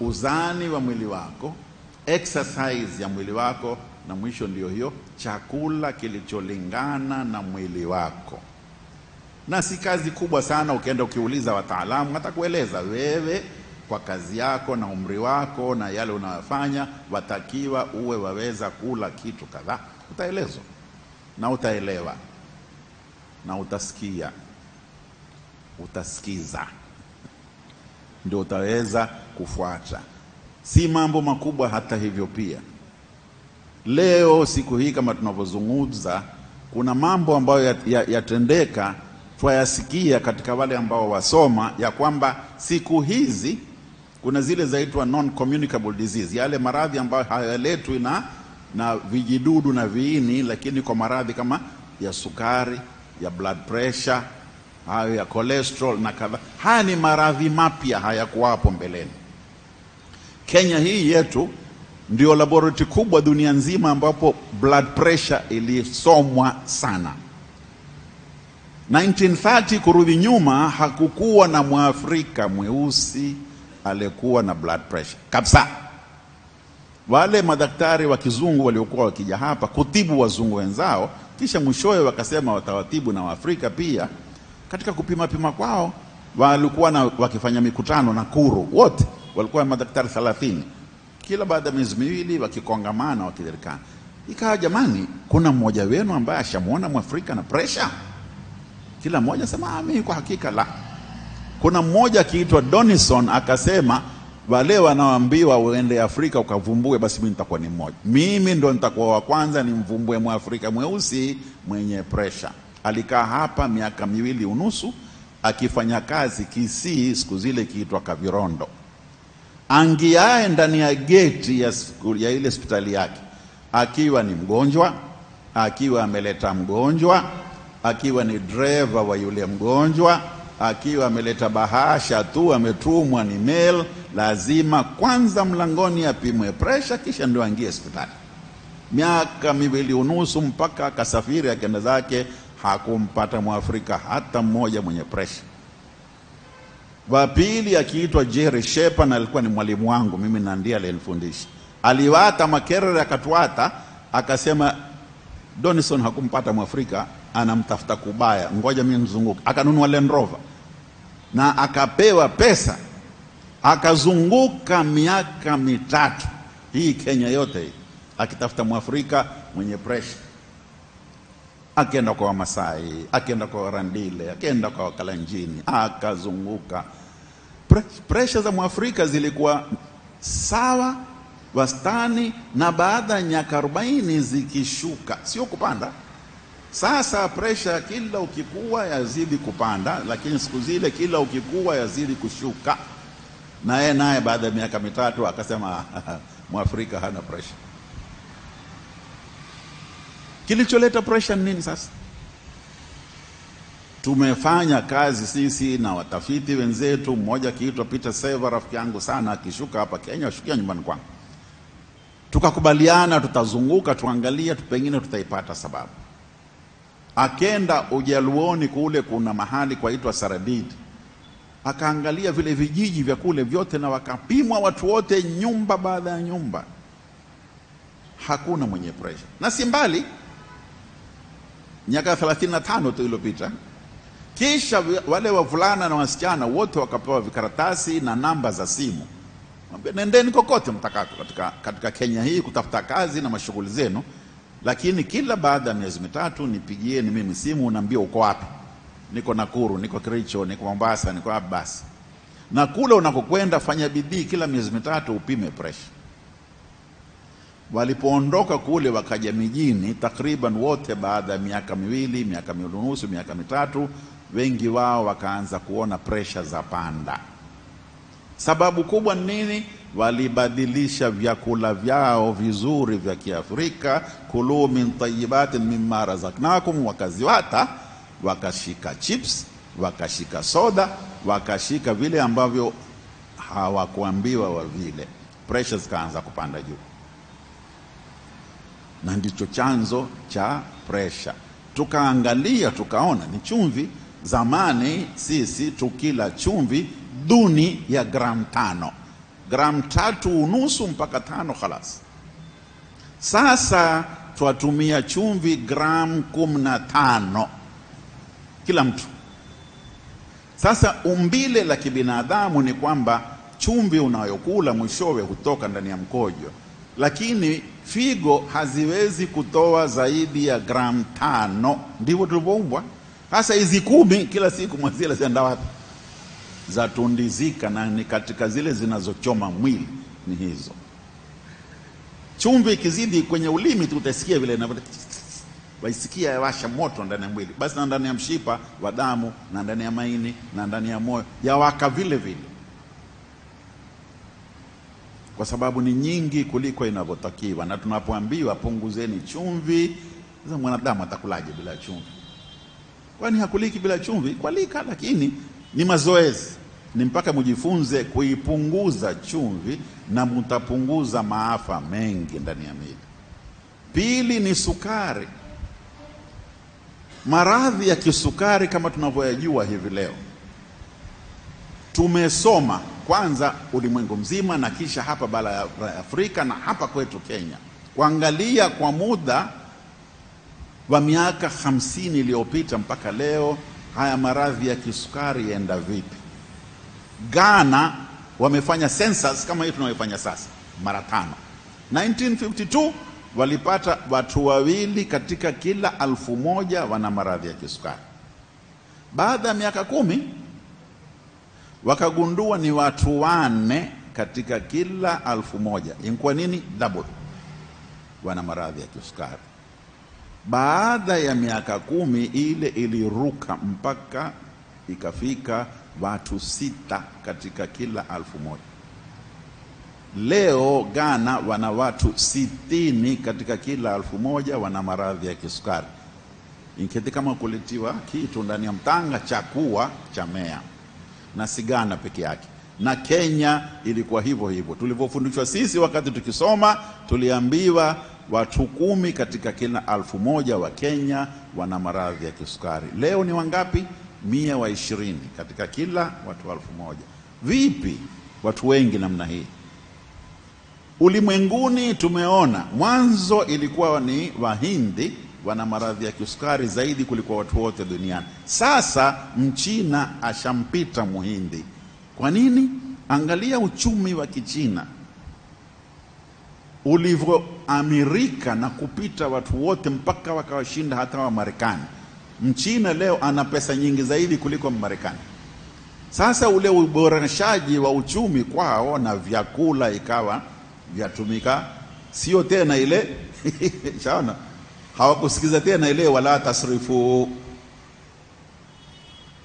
uzani wa mwili wako, exercise ya mwili wako, na mwisho ndio hiyo chakula kilicholingana na mwili wako. Na si kazi kubwa sana, ukienda ukiuliza wataalamu watakueleza wewe kwa kazi yako na umri wako na yale unayofanya, watakiwa uwe waweza kula kitu kadhaa. Utaelezwa na utaelewa na utasikia, utasikiza, ndio utaweza kufuata. Si mambo makubwa hata hivyo. Pia leo siku hii kama tunavyozungumza, kuna mambo ambayo yatendeka ya, ya twayasikia katika wale ambao wasoma ya kwamba siku hizi kuna zile zaitwa non communicable disease, yale maradhi ambayo hayaletwi na, na vijidudu na viini, lakini kwa maradhi kama ya sukari, ya blood pressure, hayo ya cholesterol na kadha. Haya ni maradhi mapya, hayakuwapo mbeleni. Kenya hii yetu ndio laboratory kubwa dunia nzima ambapo blood pressure ilisomwa sana. 1930 kurudi nyuma, hakukuwa na mwafrika mweusi aliyekuwa na blood pressure kabisa. Wale madaktari wa kizungu waliokuwa wakija hapa kutibu wazungu wenzao, kisha mwishowe wakasema watawatibu na Waafrika pia. Katika kupima pima kwao walikuwa na, wakifanya mikutano na kuru wote walikuwa madaktari 30 kila baada ya miezi miwili wakikongamana, wakijerikana. Ikawa jamani, kuna mmoja wenu ambaye ashamwona mwafrika na pressure? Kila mmoja sema mimi kwa hakika la. Kuna mmoja akiitwa Donison akasema wale wanaoambiwa uende Afrika ukavumbue, basi mimi nitakuwa ni mmoja. Mimi ndo nitakuwa wa kwanza nimvumbue mwafrika mweusi mwenye presha. Alikaa hapa miaka miwili unusu akifanya kazi Kisii, siku zile kiitwa Kavirondo. Angiae ndani ya geti ya, ya ile hospitali yake akiwa ni mgonjwa, akiwa ameleta mgonjwa, akiwa ni dreva wa yule mgonjwa akiwa ameleta bahasha tu, ametumwa ni mail, lazima kwanza mlangoni apimwe presha, kisha ndio aingie hospitali. Miaka miwili unusu mpaka akasafiri akaenda zake, hakumpata mwafrika hata mmoja mwenye presha. Wa pili akiitwa Jerry Shepa, na alikuwa ni mwalimu wangu mimi, na ndiye alinifundisha. Aliwata Makerere akatuata, akasema Donison hakumpata mwafrika anamtafuta kubaya, ngoja mimi nzunguke. Akanunua Land Rover na akapewa pesa, akazunguka miaka mitatu hii Kenya yote akitafuta mwafrika mwenye presha. Akienda kwa Wamasai, akienda kwa Warandile, akienda kwa Wakalanjini, akazunguka. Presha za mwafrika zilikuwa sawa wastani, na baada ya miaka arobaini zikishuka, sio kupanda sasa presha kila ukikua yazidi kupanda, lakini siku zile kila ukikua yazidi kushuka. Naye naye baada ya miaka mitatu akasema mwafrika hana presha. Kilicholeta pressure ni nini? Sasa? Tumefanya kazi sisi na watafiti wenzetu, mmoja akiitwa Peter Seva, rafiki yangu sana, akishuka hapa Kenya, ashukia nyumbani kwangu, tukakubaliana tutazunguka, tuangalia, pengine tutaipata sababu. Akenda Ujaluoni kule, kuna mahali kwaitwa Saradidi, akaangalia vile vijiji vya kule vyote, na wakapimwa watu wote, nyumba baada ya nyumba, hakuna mwenye pressure Na si mbali, miaka 35 tu iliyopita, kisha wale wavulana na wasichana wote wakapewa vikaratasi na namba za simu, nendeni kokote mtakako katika, katika Kenya hii kutafuta kazi na mashughuli zenu lakini kila baada ya miezi mitatu nipigieni mimi simu, unaambia uko wapi? Niko Nakuru, niko Kericho, niko Mombasa, niko wapi? Basi na kule unakokwenda fanya bidii, kila miezi mitatu upime presha. Walipoondoka kule wakaja mijini, takriban wote baada ya miaka miwili, miaka miwili nusu, miaka mitatu, wengi wao wakaanza kuona presha za panda. Sababu kubwa ni nini? Walibadilisha vyakula vyao vizuri vya Kiafrika, kulu min tayibatin mimma razaknakum, wakaziwata, wakashika chips, wakashika soda, wakashika vile ambavyo hawakuambiwa wa vile, pressure zikaanza kupanda juu, na ndicho chanzo cha presha. Tukaangalia tukaona ni chumvi. Zamani sisi tukila chumvi duni ya gramu tano gramu tatu unusu mpaka tano khalas. Sasa twatumia chumvi gramu kumi na tano kila mtu. Sasa umbile la kibinadamu ni kwamba chumvi unayokula mwishowe hutoka ndani ya mkojo, lakini figo haziwezi kutoa zaidi ya gramu tano. Ndivyo tulivyoumbwa. Sasa hizi kumi kila siku mwazile zienda wapi? Zatundizika, na ni katika zile zinazochoma mwili ni hizo. Chumvi ikizidi kwenye ulimi tu vile na waisikia yawasha moto ndani ya mwili, basi na ndani ya mshipa wa damu na ndani ya maini na ndani ya moyo yawaka vile vile, kwa sababu ni nyingi kuliko inavyotakiwa. Na tunapoambiwa punguzeni chumvi, sasa mwanadamu atakulaje bila chumvi? Kwani hakuliki bila chumvi? Kwalika, lakini ni mazoezi, ni mpaka mjifunze kuipunguza chumvi, na mtapunguza maafa mengi ndani ya mwili. Pili ni sukari. Maradhi ya kisukari kama tunavyoyajua hivi leo, tumesoma kwanza ulimwengu mzima na kisha hapa bara ya Afrika na hapa kwetu Kenya, kuangalia kwa muda wa miaka hamsini iliyopita mpaka leo, haya maradhi ya kisukari yaenda vipi? Ghana wamefanya census kama hii tunayofanya sasa mara tano. 1952 walipata watu wawili katika kila alfu moja wana maradhi ya kisukari. Baada ya miaka kumi wakagundua ni watu wane katika kila alfu moja. inkuwa nini? Double wana maradhi ya kisukari. Baada ya miaka kumi ile iliruka mpaka ikafika watu sita katika kila alfu moja. Leo Ghana wana watu sitini katika kila alfu moja wana maradhi ya kisukari. Inketi kama kulitiwa kitu ndani ya mtanga chakuwa cha mea, na si Ghana peke yake, na Kenya ilikuwa hivyo hivyo. Tulivyofundishwa sisi wakati tukisoma, tuliambiwa watu kumi katika kila alfu moja wa Kenya wana maradhi ya kisukari. Leo ni wangapi? mia wa ishirini katika kila watu alfu moja. Vipi watu wengi namna hii? Ulimwenguni tumeona mwanzo ilikuwa ni Wahindi wana maradhi ya kisukari zaidi kuliko watu wote duniani. Sasa Mchina ashampita Muhindi. Kwa nini? Angalia uchumi wa Kichina ulivyoamirika na kupita watu wote mpaka wakawashinda hata wa Marekani. Mchina leo ana pesa nyingi zaidi kuliko marekani Sasa ule uboreshaji wa uchumi kwao na vyakula ikawa vyatumika, sio tena ile shaona, hawakusikiza tena ile wala tasrifu.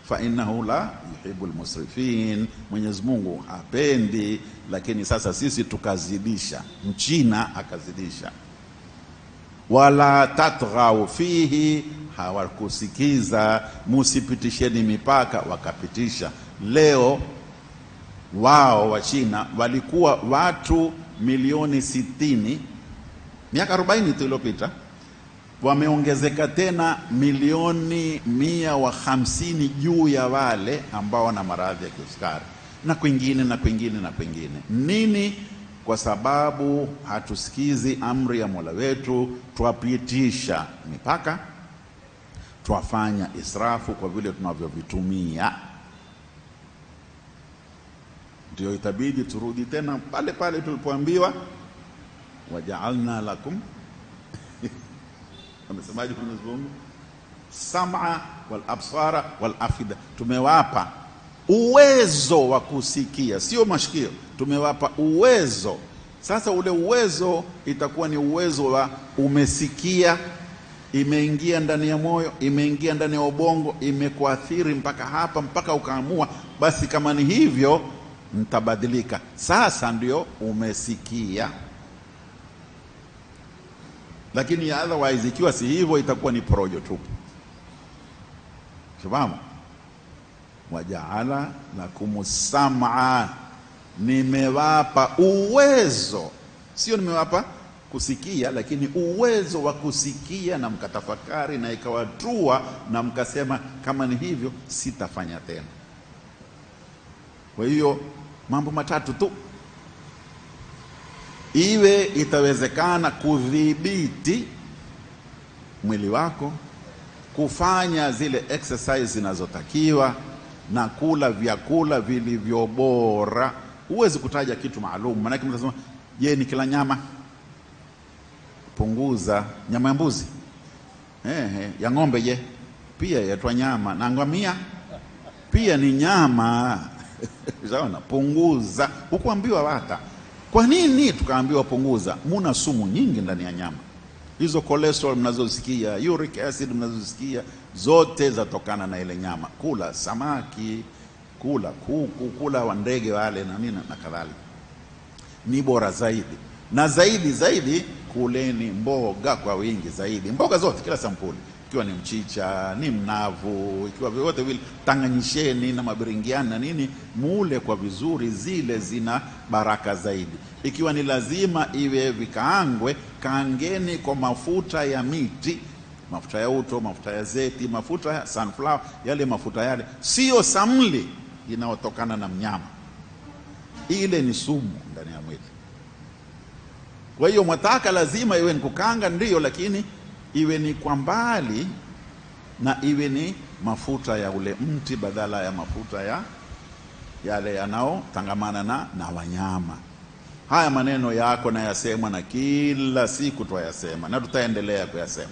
Fa innahu la yuhibbu almusrifin, Mwenyezi Mungu hapendi. Lakini sasa sisi tukazidisha, Mchina akazidisha, wala tatghau fihi, hawakusikiza. Musipitisheni mipaka, wakapitisha. Leo wao wa China walikuwa watu milioni sitini. Miaka arobaini tu iliyopita wameongezeka tena milioni mia wa hamsini juu ya wale ambao wana maradhi ya kisukari na kwingine na kwingine na kwingine. Nini? Kwa sababu hatusikizi amri ya Mola wetu, twapitisha mipaka, twafanya israfu kwa vile tunavyovitumia. Ndio itabidi turudi tena pale pale tulipoambiwa, wajaalna lakum amesemaje Mwenyezi Mungu? Sam'a wal absara wal afida, tumewapa uwezo wa kusikia, sio mashikio, tumewapa uwezo. Sasa ule uwezo itakuwa ni uwezo wa umesikia, imeingia ndani ya moyo, imeingia ndani ya ubongo, imekuathiri mpaka hapa, mpaka ukaamua, basi kama ni hivyo mtabadilika. Sasa ndio umesikia lakini otherwise ikiwa si hivyo itakuwa ni porojo tu. Fahamu, wajaala lakum sam'a, nimewapa uwezo, sio nimewapa kusikia, lakini uwezo wa kusikia na mkatafakari na ikawatua na mkasema, kama ni hivyo sitafanya tena. Kwa hiyo mambo matatu tu iwe itawezekana kudhibiti mwili wako, kufanya zile exercise zinazotakiwa na kula vyakula vilivyo bora. Huwezi kutaja kitu maalum, maanake mtasema, je, ni kila nyama? Punguza nyama ya mbuzi. Ehe, ya ng'ombe je? Pia yatwa nyama, na ngamia pia ni nyama. Sawa, punguza. Hukuambiwa wata. Kwa nini tukaambiwa punguza? Muna sumu nyingi ndani ya nyama hizo, cholesterol mnazosikia, uric acid mnazosikia, zote zatokana na ile nyama. Kula samaki, kula kuku, kula wa ndege wale na nini na kadhalika, ni bora zaidi na zaidi zaidi. Kuleni mboga kwa wingi zaidi, mboga zote, kila sampuli, ikiwa ni mchicha, ni mnavu, ikiwa vyovyote vile, tanganyisheni na mabiringiani na nini, mule kwa vizuri, zile zina baraka zaidi. Ikiwa ni lazima iwe vikaangwe, kaangeni kwa mafuta ya miti, mafuta ya uto, mafuta ya zeti, mafuta ya sunflower, yale mafuta yale, sio samli inayotokana na mnyama. Ile ni sumu ndani ya mwili. Kwa hiyo mwataka lazima iwe ni kukanga, ndiyo, lakini iwe ni kwa mbali na iwe ni mafuta ya ule mti badala ya mafuta ya yale yanayotangamana na, na wanyama. Haya maneno yako na yasemwa na kila siku twayasema na tutaendelea kuyasema.